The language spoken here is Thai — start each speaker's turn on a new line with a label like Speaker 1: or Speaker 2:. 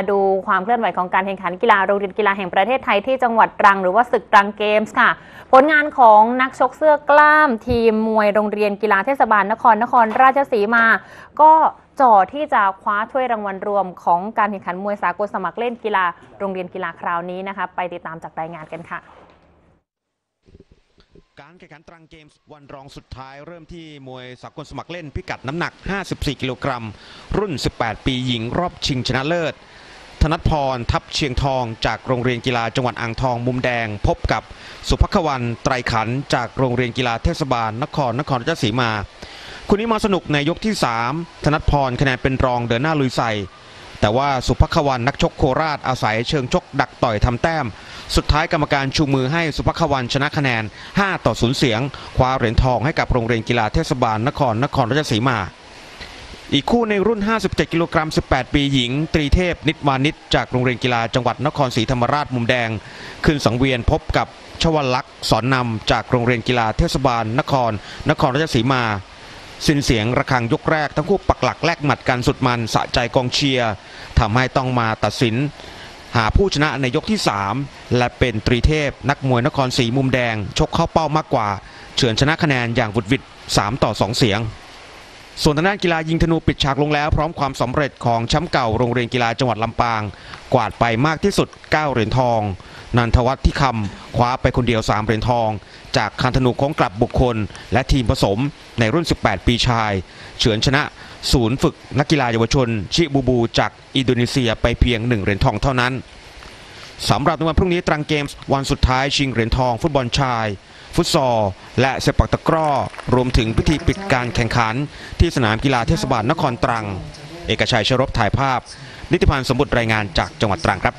Speaker 1: มาดูความเคลื่อนไหวของการแข่งขันกีฬาโรงเรียนกีฬาแห่งประเทศไทยที่จังหวัดตรังหรือว่าศึกตรังเกมส์ค่ะ ผลงานของนักชกเสื้อกล้ามทีมมวยโรงเรียนกีฬาเทศบาลนครนครราชสีมา ก็จ่อที่จะคว้าถ้วยรางวัลรวมของการแข่งขันมวยสากลสมัครเล่นกีฬาโรงเรียนกีฬาคราวนี้นะคะไปติดตามจากรายงานกันค่ะ
Speaker 2: การแข่งขันตรังเกมส์วันรองสุดท้ายเริ่มที่มวยสากลสมัครเล่นพิกัดน้ำหนัก 54 กิโลกรัม รุ่น 18 ปีหญิงรอบชิงชนะเลิศ ธนัทพรทับเชียงทองจากโรงเรียนกีฬาจังหวัดอ่างทองมุมแดง พบกับสุภควันไตรขันจากโรงเรียนกีฬาเทศบาล นครนครราชสีมาคุณนี้มาสนุกในยกที่ 3 ธนัทพรคะแนนเป็นรองเดินหน้าลุยใส่แต่ว่าสุภควันนักชกโคราชอาศัยเชิงชกดักต่อยทำแต้ม สุดท้ายกรรมการชูมือให้สุภควันชนะคะแนน 5 ต่อ 0 เสียง คว้าเหรียญทองให้กับโรงเรียนกีฬาเทศบาลนครนครราชสีมา อีกคู่ในรุ่น 57 กิโลกรัม 18 ปีหญิง ตรีเทพนิตวานิชจากโรงเรียนกีฬาจังหวัดนครศรีธรรมราชมุมแดง ขึ้นสังเวียนพบกับชวลักษ์สอนนำจากโรงเรียนกีฬาเทศบาล นคร นครราชสีมา สิ้นเสียงระฆังยกแรกทั้งคู่ปักหลักแลกหมัดกันสุดมันสะใจกองเชียร์ทำให้ต้องมาตัดสิน หาผู้ชนะในยกที่ 3 และเป็นตรีเทพนักมวยนครศรีมุมแดง ชกเข้าเป้ามากกว่า เฉือนชนะคะแนนอย่างวุดวิด3ต่อ 2 เสียง ส่วนทางด้านกีฬายิงธนูปิดฉากลงแล้ว พร้อมความสำเร็จของแชมป์เก่าโรงเรียนกีฬาจังหวัดลำปาง กวาดไปมากที่สุด 9 เหรียญทอง นันทวัฒน์ที่คำคว้าไปคนเดียว 3 เหรียญทอง จากคันธนูโค้งกลับบุคคล และทีมผสมในรุ่น 18 ปีชาย เฉือนชนะ ศูนย์ฝึกนักกีฬาเยาวชน ชิบูบู จากอินโดนีเซียไปเพียง 1 เหรียญทองเท่านั้นสำหรับในวันพรุ่งนี้ตรังเกมส์วันสุดท้ายชิงเหรียญทองฟุตบอลชาย ฟุตซอล และเซปักตะกร้อ รวมถึงพิธีปิดการแข่งขัน ที่สนามกีฬาเทศบาลนครตรัง เอกชัยชรบถ่ายภาพ นิติพันธ์สมบุตรรายงานจากจังหวัดตรังครับ